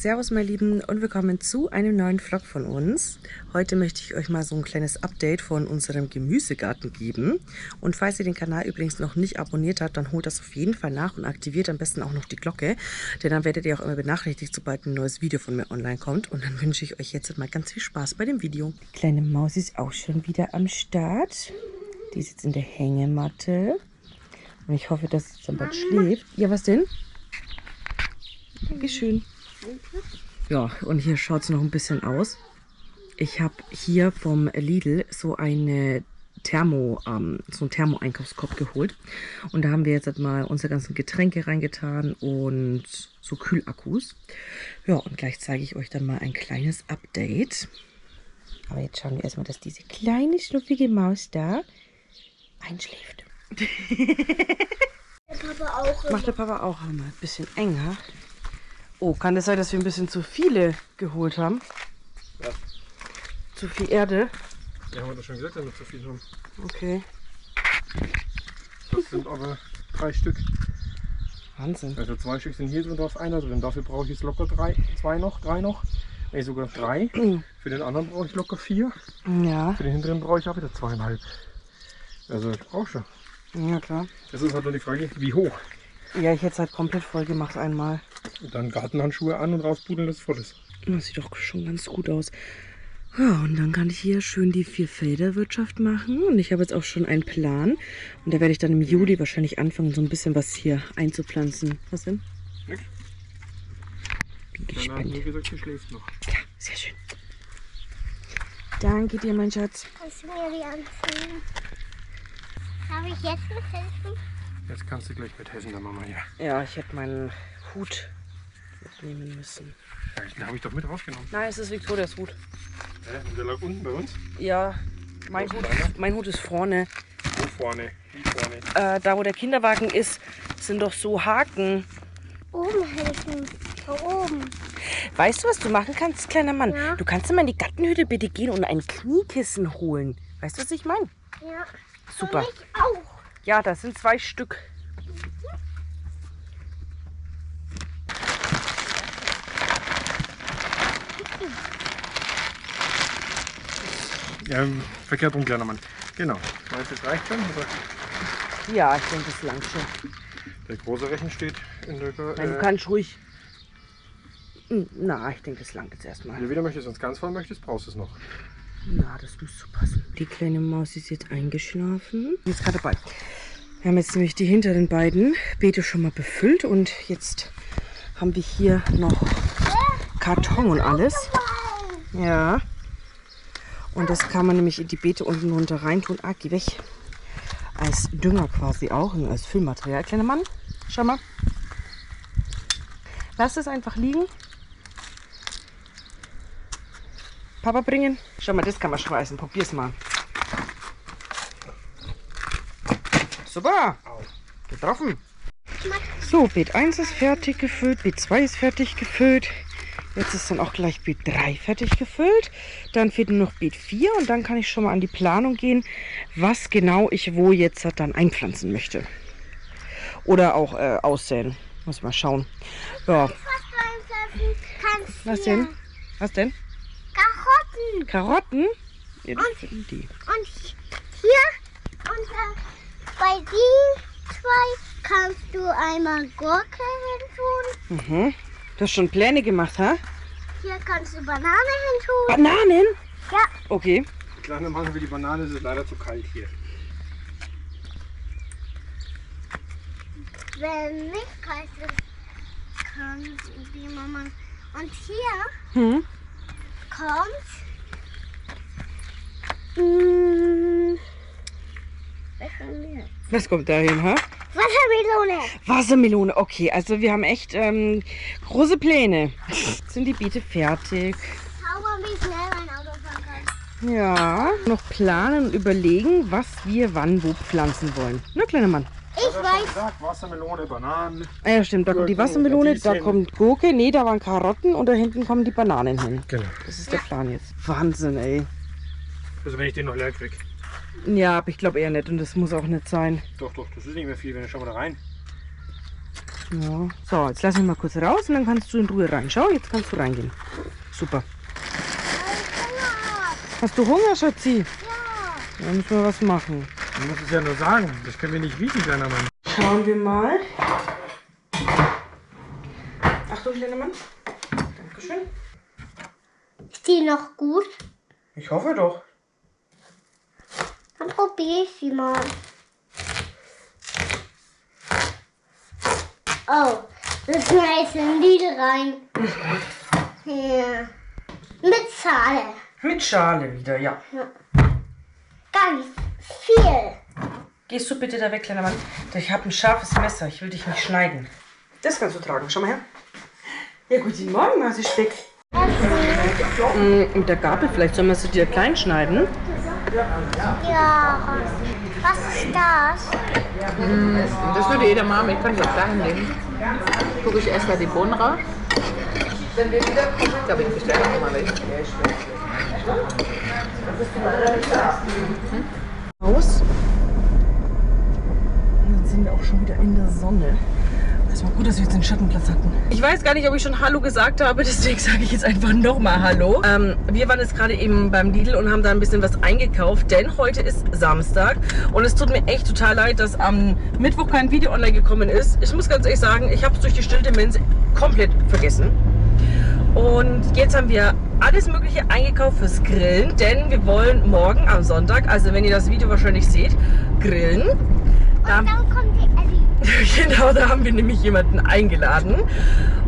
Servus meine Lieben und willkommen zu einem neuen Vlog von uns. Heute möchte ich euch mal so ein kleines Update von unserem Gemüsegarten geben. Und falls ihr den Kanal übrigens noch nicht abonniert habt, dann holt das auf jeden Fall nach und aktiviert am besten auch noch die Glocke. Denn dann werdet ihr auch immer benachrichtigt, sobald ein neues Video von mir online kommt. Und dann wünsche ich euch jetzt mal ganz viel Spaß bei dem Video. Die kleine Maus ist auch schon wieder am Start. Die ist jetzt in der Hängematte. Und ich hoffe, dass sie dann bald schläft. Ja, was denn? Dankeschön. Ja, und hier schaut es noch ein bisschen aus. Ich habe hier vom Lidl so eine Thermo, ähm, so einen Thermo-Einkaufskorb geholt. Und da haben wir jetzt mal unsere ganzen Getränke reingetan und so Kühlakkus. Ja, und gleich zeige ich euch dann mal ein kleines Update. Aber jetzt schauen wir erstmal, dass diese kleine schnuffige Maus da einschläft. Der Papa auch. Macht der Papa auch einmal ein bisschen enger. Oh, kann das sein, dass wir ein bisschen zu viele geholt haben? Ja. Zu viel Erde? Ja, haben wir doch schon gesagt, dass wir zu viel haben. Okay. Das sind aber drei Stück. Wahnsinn. Also zwei Stück sind hier drin, da ist einer drin. Dafür brauche ich jetzt locker drei, zwei noch, drei noch. Nee, sogar drei. Für den anderen brauche ich locker vier. Ja, Für den hinteren brauche ich auch wieder zweieinhalb. Also ich brauche schon. ja klar. Das ist halt nur die Frage, wie hoch. Ja, ich hätte es halt komplett voll gemacht einmal. Und dann Gartenhandschuhe an und rauspudeln, dass es voll ist. Das sieht doch schon ganz gut aus. Ja, und dann kann ich hier schön die Vierfelderwirtschaft machen. Und ich habe jetzt auch schon einen Plan. Und da werde ich dann im Juli wahrscheinlich anfangen, so ein bisschen was hier einzupflanzen. Was denn? Nix. Bin hat gespannt. nur gesagt, sie schläft noch. Ja, sehr schön. Danke dir, mein Schatz. Kannst du mir die anziehen? Darf ich jetzt mithelfen? Jetzt kannst du gleich mit helfen, der Mama hier. Ja, ich hätte meinen Hut mitnehmen müssen. Ja, den habe ich doch mit rausgenommen. Nein, es ist Victorias Hut. Hä? Und der lag unten bei uns. Ja, mein Hut, mein Hut ist vorne. Wo vorne? Wie vorne? Äh, da, wo der Kinderwagen ist, sind doch so Haken. Oben helfen. Da oben. Weißt du, was du machen kannst, kleiner Mann? Ja. Du kannst immer in die Gartenhütte bitte gehen und ein Kniekissen holen. Weißt du, was ich meine? Ja. Super. Und ich auch. Ja, das sind zwei Stück. Ja, verkehrt rum, kleiner Mann. Genau. Meinst du, das reicht dann? Oder? Ja, ich denke, das langt schon. Der große Rechen steht in der. Nein, du Äh, kannst ruhig. Hm, Na, ich denke, das langt jetzt erstmal. wenn du wieder möchtest, sonst ganz voll möchtest, brauchst du es noch. Na, das muss so passen. Die kleine Maus ist jetzt eingeschlafen. Die ist gerade dabei. Wir haben jetzt nämlich die hinteren beiden Beete schon mal befüllt und jetzt haben wir hier noch Karton und alles. Ja. Und das kann man nämlich in die Beete unten runter reintun. Ah, geh weg. Als Dünger quasi auch als Füllmaterial. Kleiner Mann, schau mal. Lass es einfach liegen. Papa bringen. Schau mal, das kann man schmeißen. Probier's mal. Super. Getroffen. So, Beet 1 ist fertig gefüllt, Beet 2 ist fertig gefüllt. Jetzt ist dann auch gleich Beet 3 fertig gefüllt. Dann fehlt nur noch Beet 4 und dann kann ich schon mal an die Planung gehen, was genau ich wo jetzt dann einpflanzen möchte. Oder auch äh, aussäen. Muss mal schauen. Ja, Was denn? Was denn? Karotten. Karotten? Ja, das sind die. Und hier und äh, bei den zwei kannst du einmal Gurke hin tun. Mhm. Du hast schon Pläne gemacht, ha? Hier kannst du Banane hin tun. Bananen? Ja. Okay. Kleine Mann für die Banane ist leider zu kalt hier. Wenn nicht kalt ist, kann die Mama. Und hier Hm. kommt. Mh, was haben wir? Was kommt da hin, ha? Wassermelone. Wassermelone. Okay, also wir haben echt ähm, große Pläne. Sind die Beete fertig? Schau mal, wie schnell mein Auto fahren kann. Ja. Noch planen und überlegen, was wir wann wo pflanzen wollen. Ne, kleiner Mann? Ich weiß, gesagt, Wassermelone, Bananen. Ah ja, stimmt. Da kommt die Gurken, Wassermelone, da kommt Gurke, nee, da waren Karotten und da hinten kommen die Bananen hin. Genau. Das ist der Plan jetzt. Wahnsinn, ey. Also wenn ich den noch leer krieg. Ja, aber ich glaube eher nicht und das muss auch nicht sein. Doch, doch, das ist nicht mehr viel, wenn ich schau mal da rein. Ja. So, jetzt lass mich mal kurz raus und dann kannst du in Ruhe rein. Schau, jetzt kannst du reingehen. Super. Hast du Hunger, Schatzi? Ja. Dann müssen wir was machen. Du musst es ja nur sagen. Das können wir nicht wiegen, kleiner Mann. Schauen wir mal. Achtung, kleiner Mann. Dankeschön. Ist die noch gut? Ich hoffe doch. Dann probiere ich sie mal. Oh, das schmeißt in Lidl rein. Ja. Mit Schale. Mit Schale wieder, ja. Ganz viel. Gehst du bitte da weg, kleiner Mann? Ich habe ein scharfes Messer. Ich will dich nicht schneiden. Das kannst du tragen. Schau mal her. Ja, guten Morgen, Masi Speck. Mm, Mit der Gabel, vielleicht sollen wir sie dir klein schneiden. Ja. Was ist das? Das würde jeder machen, ich kann es auch dahin nehmen. Gucke ich erstmal die Bohnen raus. Ich glaube, ich bestelle auch mal welche. Aus. Und dann sind wir auch schon wieder in der Sonne. Es war gut, dass wir jetzt den Schattenplatz hatten. Ich weiß gar nicht, ob ich schon Hallo gesagt habe, deswegen sage ich jetzt einfach nochmal Hallo. Ähm, wir waren jetzt gerade eben beim Lidl und haben da ein bisschen was eingekauft, denn heute ist Samstag und es tut mir echt total leid, dass am Mittwoch kein Video online gekommen ist. Ich muss ganz ehrlich sagen, ich habe es durch die stille Demenz komplett vergessen. Und jetzt haben wir alles Mögliche eingekauft fürs Grillen, denn wir wollen morgen am Sonntag, also wenn ihr das Video wahrscheinlich seht, grillen. Und dann. genau, da haben wir nämlich jemanden eingeladen.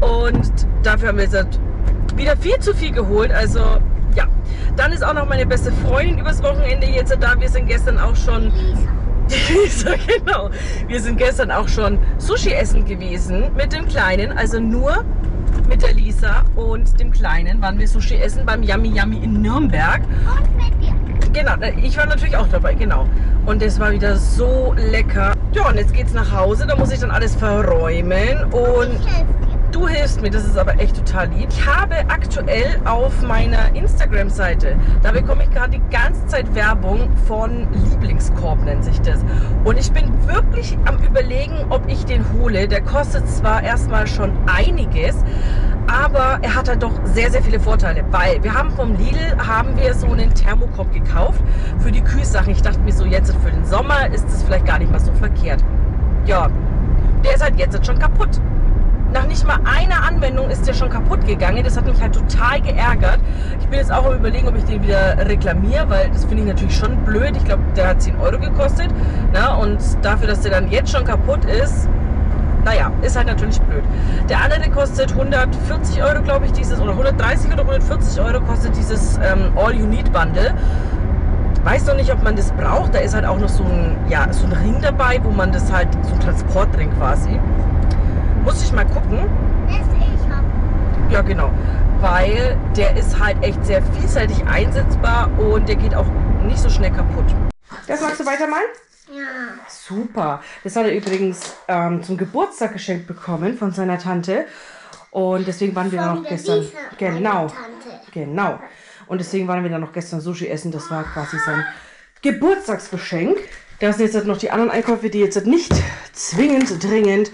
Und dafür haben wir jetzt wieder viel zu viel geholt. Also ja, dann ist auch noch meine beste Freundin übers Wochenende jetzt da. Wir sind gestern auch schon. Lisa, genau. Wir sind gestern auch schon Sushi essen gewesen mit dem Kleinen, also nur mit der Lisa und dem Kleinen waren wir Sushi essen beim Yummy Yummy in Nürnberg. Und mit dir. Genau, ich war natürlich auch dabei, genau. Und es war wieder so lecker. Ja, und jetzt geht's nach Hause, da muss ich dann alles verräumen und. Du hilfst mir, das ist aber echt total lieb. Ich habe aktuell auf meiner Instagram-Seite, da bekomme ich gerade die ganze Zeit Werbung von Lieblingskorb, nennt sich das. Und ich bin wirklich am überlegen, ob ich den hole. Der kostet zwar erstmal schon einiges, aber er hat halt doch sehr, sehr viele Vorteile, weil wir haben vom Lidl, haben wir so einen Thermokorb gekauft für die Kühlsachen. Ich dachte mir so, jetzt für den Sommer ist das vielleicht gar nicht mal so verkehrt. Ja, der ist halt jetzt schon kaputt. Nach nicht mal einer Anwendung ist der schon kaputt gegangen. Das hat mich halt total geärgert. Ich bin jetzt auch am überlegen, ob ich den wieder reklamiere, weil das finde ich natürlich schon blöd. Ich glaube, der hat 10 Euro gekostet. Na, und dafür, dass der dann jetzt schon kaputt ist, naja, ist halt natürlich blöd. Der andere kostet 140 Euro, glaube ich, dieses, oder 130 oder 140 Euro kostet dieses ähm, All-You-Need-Bundle. Weiß noch nicht, ob man das braucht. Da ist halt auch noch so ein, ja, so ein Ring dabei, wo man das halt, so ein Transportring quasi. Muss ich mal gucken. Das ich hab. Ja, genau. Weil der ist halt echt sehr vielseitig einsetzbar und der geht auch nicht so schnell kaputt. Das magst du weitermalen? Ja. Super. Das hat er übrigens ähm, zum Geburtstag geschenkt bekommen von seiner Tante. Und deswegen waren wir noch gestern. Lisa, Genau. Genau. Und deswegen waren wir dann noch gestern Sushi essen. Das war quasi sein Geburtstagsgeschenk. Das sind jetzt halt noch die anderen Einkäufe, die jetzt nicht zwingend, dringend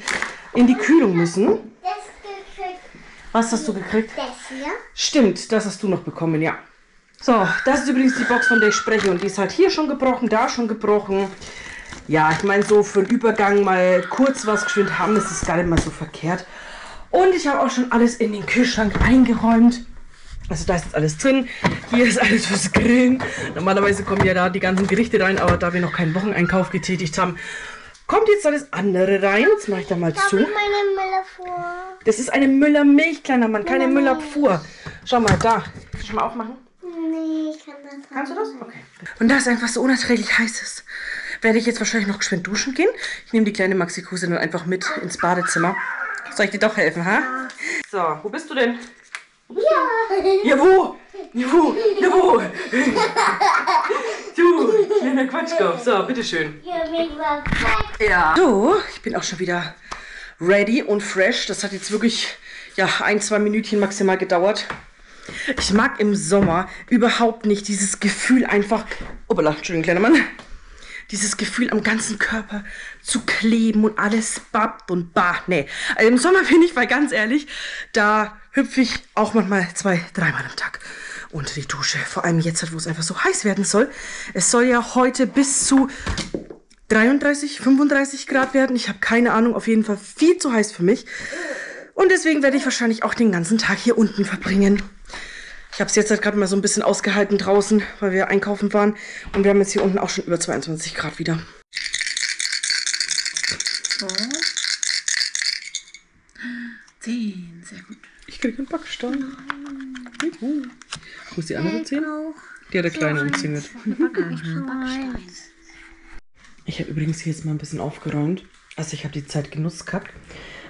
in die Kühlung müssen. Das gekriegt. Was hast du gekriegt? Das hier. Stimmt, das hast du noch bekommen, ja. So, das ist übrigens die Box, von der ich spreche. Und die ist halt hier schon gebrochen, da schon gebrochen. Ja, ich meine, so für einen Übergang mal kurz was geschwind haben, das ist gar nicht mal so verkehrt. Und ich habe auch schon alles in den Kühlschrank eingeräumt. Also da ist jetzt alles drin. Hier ist alles fürs Grillen. Normalerweise kommen ja da die ganzen Gerichte rein, aber da wir noch keinen Wocheneinkauf getätigt haben, kommt jetzt alles andere rein. Jetzt mache ich da mal Da habe zu. ich meine Müller vor. Das ist eine Müller-Milch, kleiner Mann, keine Müller-Pur. Schau mal da. Schon mal aufmachen? Nee, ich kann das Kannst du das? Okay. Und da es einfach so unerträglich heiß ist, werde ich jetzt wahrscheinlich noch geschwind duschen gehen. Ich nehme die kleine Maxi-Kuse dann einfach mit ins Badezimmer. Soll ich dir doch helfen, ha? So, wo bist du denn? Ja. Ja, wo? Ja, wo? Ja, wo? Du, kleiner Quatschkopf. So, bitteschön. Ja. So, ich bin auch schon wieder ready und fresh. Das hat jetzt wirklich ja, ein, zwei Minütchen maximal gedauert. Ich mag im Sommer überhaupt nicht dieses Gefühl einfach. Obala, Entschuldigung, kleiner Mann. dieses Gefühl am ganzen Körper zu kleben und alles babbt und bah. Nee, also im Sommer bin ich mal ganz ehrlich, da hüpfe ich auch manchmal zwei, dreimal am Tag unter die Dusche. Vor allem jetzt, wo es einfach so heiß werden soll. Es soll ja heute bis zu 33, 35 Grad werden. Ich habe keine Ahnung, auf jeden Fall viel zu heiß für mich. Und deswegen werde ich wahrscheinlich auch den ganzen Tag hier unten verbringen. Ich habe es jetzt halt gerade mal so ein bisschen ausgehalten draußen, weil wir einkaufen waren. Und wir haben jetzt hier unten auch schon über 22 Grad wieder. Zehn, sehr gut. Ich kriege einen Backstein. Juhu. Wo ist die andere 10? Die hat der Kleine umzingelt. Ich habe übrigens hier jetzt mal ein bisschen aufgeräumt. Also ich habe die Zeit genutzt gehabt,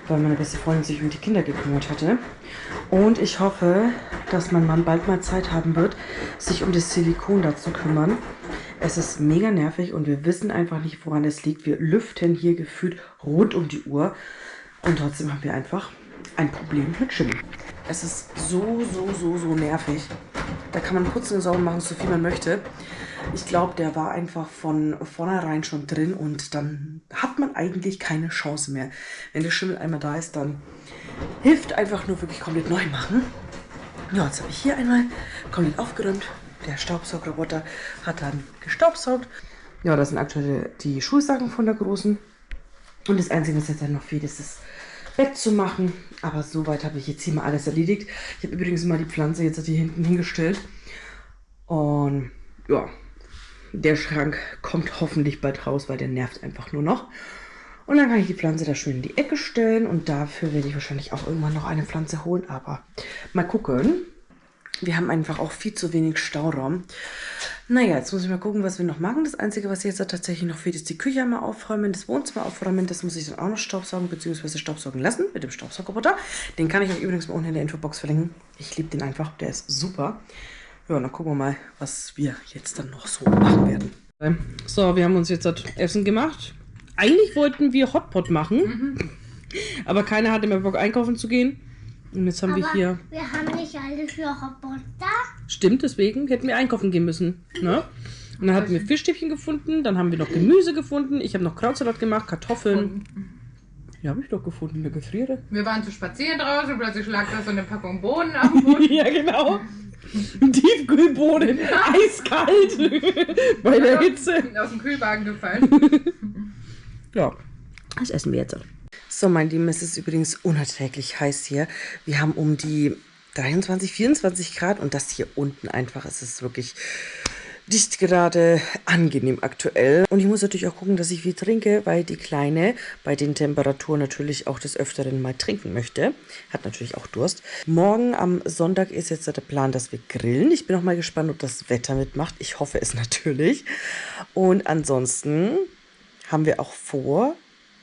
weil meine beste Freundin sich um die Kinder gekümmert hatte. Und ich hoffe, dass mein Mann bald mal Zeit haben wird, sich um das Silikon da zu kümmern. Es ist mega nervig und wir wissen einfach nicht, woran es liegt. Wir lüften hier gefühlt rund um die Uhr. Und trotzdem haben wir einfach ein Problem mit Schimmel. Es ist so, so, so, so nervig. Da kann man putzen und sauber machen, so viel man möchte. Ich glaube, der war einfach von vornherein schon drin und dann hat man eigentlich keine Chance mehr. Wenn der Schimmel einmal da ist, dann hilft einfach nur wirklich komplett neu machen. Ja, jetzt habe ich hier einmal komplett aufgeräumt. Der Staubsaugerroboter hat dann gestaubsaugt. Ja, das sind aktuell die Schulsachen von der Großen. Und das Einzige, was jetzt dann noch fehlt, ist das Bett zu machen. Aber soweit habe ich jetzt hier mal alles erledigt. Ich habe übrigens mal die Pflanze jetzt hier hinten hingestellt. Und ja, der Schrank kommt hoffentlich bald raus, weil der nervt einfach nur noch. Und dann kann ich die Pflanze da schön in die Ecke stellen. Und dafür werde ich wahrscheinlich auch irgendwann noch eine Pflanze holen. Aber mal gucken. Wir haben einfach auch viel zu wenig Stauraum. Naja, jetzt muss ich mal gucken, was wir noch machen. Das Einzige, was jetzt tatsächlich noch fehlt, ist die Küche einmal aufräumen, das Wohnzimmer aufräumen. Das muss ich dann auch noch staubsaugen bzw. staubsaugen lassen mit dem Staubsaugerroboter. Den kann ich euch übrigens mal unten in der Infobox verlinken. Ich liebe den einfach, der ist super. Ja, dann gucken wir mal, was wir jetzt dann noch so machen werden. So, wir haben uns jetzt das Essen gemacht. Eigentlich wollten wir Hotpot machen, aber keiner hatte mehr Bock einkaufen zu gehen. Und jetzt haben wir Aber hier wir haben nicht alle für Roboter. Stimmt, deswegen hätten wir einkaufen gehen müssen. Ne? Und dann hatten wir Fischstäbchen gefunden, dann haben wir noch Gemüse gefunden. Ich habe noch Krautsalat gemacht, Kartoffeln. Ja, habe ich doch gefunden, in der Gefriere. Wir waren zu spazieren draußen, plötzlich lag da so eine Packung Bohnen am Boden. ja, genau. Tiefkühlbohnen, eiskalt bei der Hitze. Aus dem Kühlwagen gefallen. Ja, das essen wir jetzt. So, mein Lieben, es ist übrigens unerträglich heiß hier. Wir haben um die 23, 24 Grad und das hier unten einfach, es ist wirklich nicht gerade angenehm aktuell. Und ich muss natürlich auch gucken, dass ich viel trinke, weil die Kleine bei den Temperaturen natürlich auch des Öfteren mal trinken möchte. Hat natürlich auch Durst. Morgen am Sonntag ist jetzt der Plan, dass wir grillen. Ich bin auch mal gespannt, ob das Wetter mitmacht. Ich hoffe es natürlich. Und ansonsten haben wir auch vor,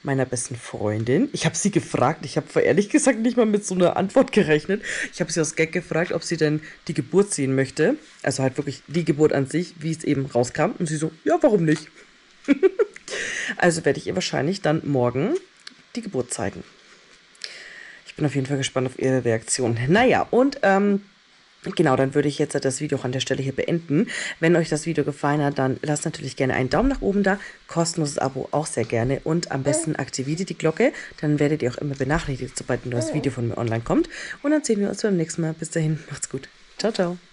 meiner besten Freundin. Ich habe sie gefragt, ich habe ehrlich gesagt nicht mal mit so einer Antwort gerechnet. Ich habe sie aus Gag gefragt, ob sie denn die Geburt sehen möchte. Also halt wirklich die Geburt an sich, wie es eben rauskam. Und sie so, ja, warum nicht? also werde ich ihr wahrscheinlich dann morgen die Geburt zeigen. Ich bin auf jeden Fall gespannt auf ihre Reaktion. Naja, und ähm, Genau, dann würde ich jetzt das Video auch an der Stelle hier beenden. Wenn euch das Video gefallen hat, dann lasst natürlich gerne einen Daumen nach oben da. Kostenloses Abo auch sehr gerne. Und am besten aktiviert die Glocke. Dann werdet ihr auch immer benachrichtigt, sobald ein neues Video von mir online kommt. Und dann sehen wir uns beim nächsten Mal. Bis dahin, macht's gut. Ciao, ciao.